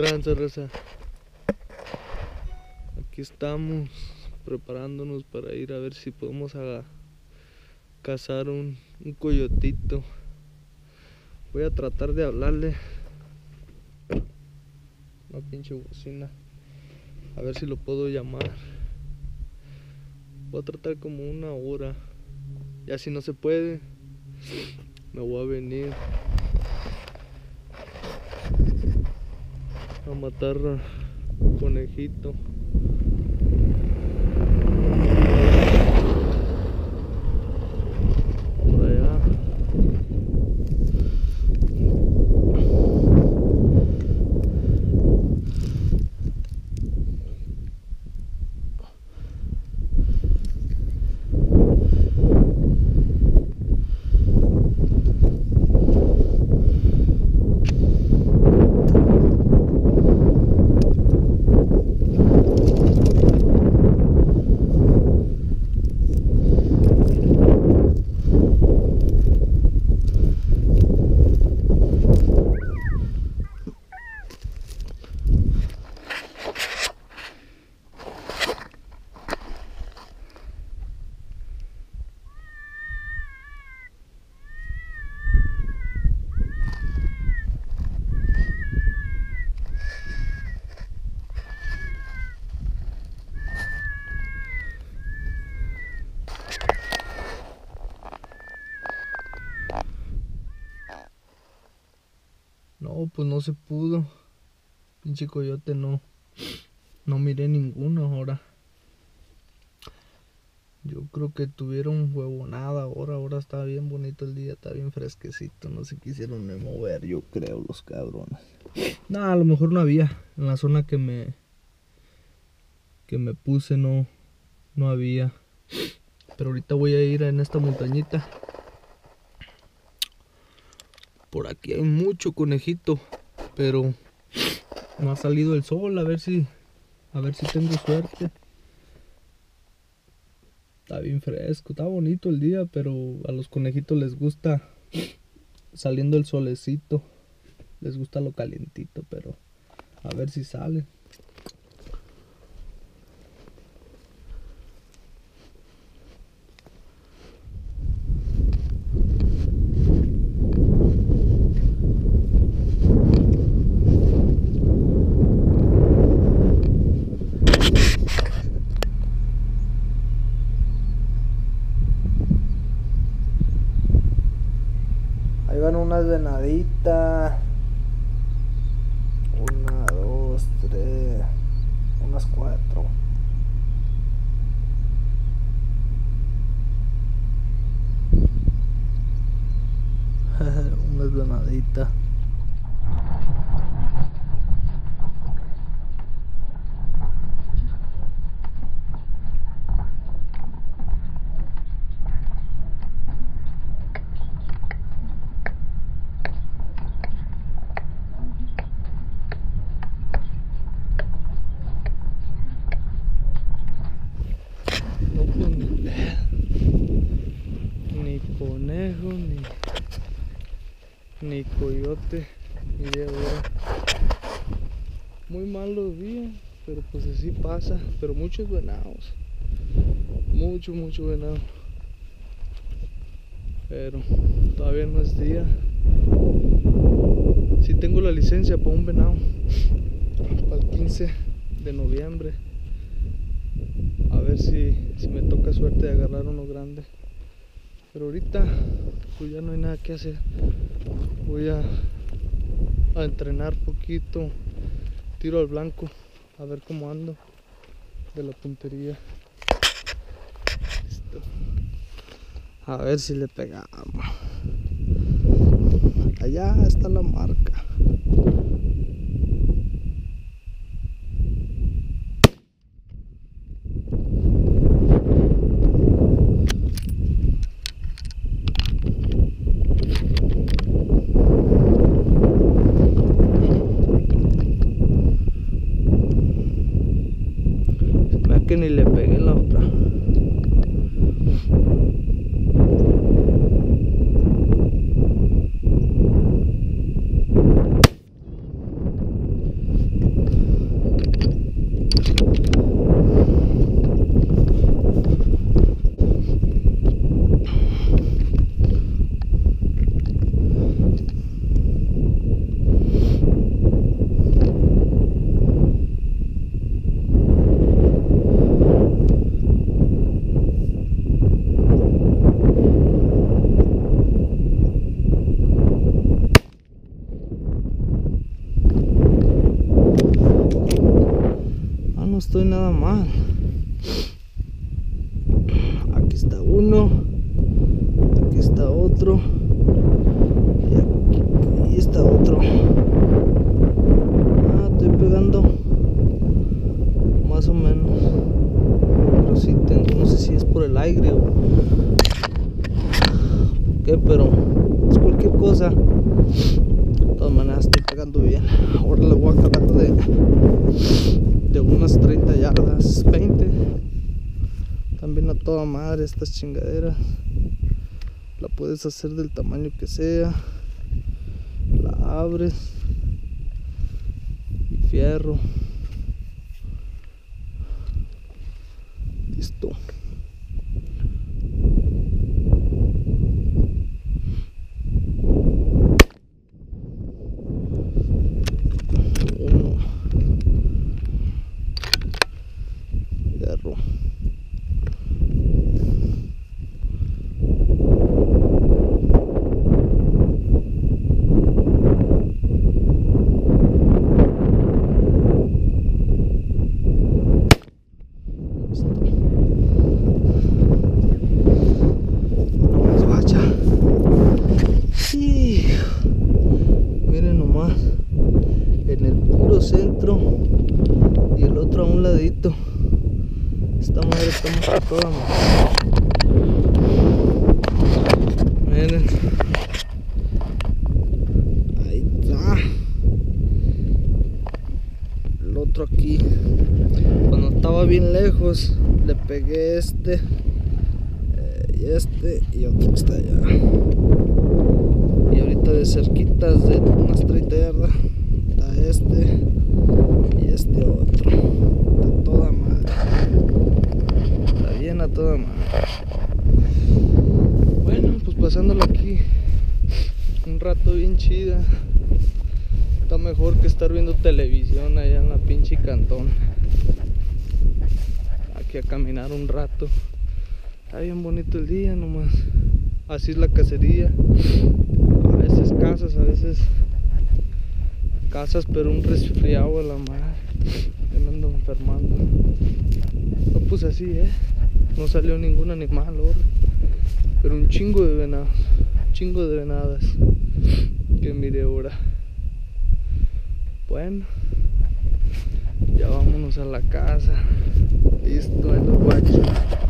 tranza, raza? Aquí estamos preparándonos para ir a ver si podemos a cazar un, un coyotito. Voy a tratar de hablarle. Una pinche bocina. A ver si lo puedo llamar. Voy a tratar como una hora. Ya si no se puede, me voy a venir a matar conejito. Por allá. Pues no se pudo. Pinche coyote no. No miré ninguno ahora. Yo creo que tuvieron huevonada ahora. Ahora está bien bonito el día, está bien fresquecito. No se quisieron mover, yo creo, los cabrones. No, a lo mejor no había. En la zona que me. que me puse no. No había. Pero ahorita voy a ir en esta montañita. Por aquí hay mucho conejito, pero no ha salido el sol, a ver si a ver si tengo suerte. Está bien fresco, está bonito el día, pero a los conejitos les gusta saliendo el solecito. Les gusta lo calientito, pero a ver si sale. Unas venaditas. Una, dos, tres. Unas cuatro. unas venaditas. No, pues ni pedo. Ni conejo, ni. Ni coyote, ni. Muy malos días, pero pues así pasa. Pero muchos venados. Mucho, mucho venado. Pero todavía no es día. Sí tengo la licencia para un venado. Para el 15 de noviembre. A ver si, si me toca suerte de agarrar uno grande. Pero ahorita pues ya no hay nada que hacer. Voy a, a entrenar poquito. Tiro al blanco. A ver cómo ando. De la puntería. Listo. A ver si le pegamos. Allá está la marca. Vea que ni le pegué en la otra. Estoy nada mal. Aquí está uno. Aquí está otro. Y aquí está otro. Ah, estoy pegando más o menos. Pero sí tengo, no sé si es por el aire o qué, pero es cualquier cosa. De todas maneras estoy pegando bien. 20. También a toda madre estas chingaderas. La puedes hacer del tamaño que sea. La abres. Y fierro. Listo. Esta madre estamos a toda. Miren. Ahí está. El otro aquí. Cuando estaba bien lejos, le pegué este. eh, y este y otro que está allá. Y ahorita de cerquitas de unas 30 yardas está este y este otro. Está toda madre. A toda madre. Bueno, pues pasándolo aquí un rato bien chida. Está mejor que estar viendo televisión allá en la pinche cantón. Aquí a caminar un rato. Está bien bonito el día nomás. Así es la cacería. A veces casas, a veces casas, pero un resfriado a la madre. Yo me ando enfermando. No, pues así, eh. No salió ningún animal ahora. Pero un chingo de venados. Un chingo de venadas. Que mire ahora. Bueno. Ya vámonos a la casa. Listo, ahí los guachos.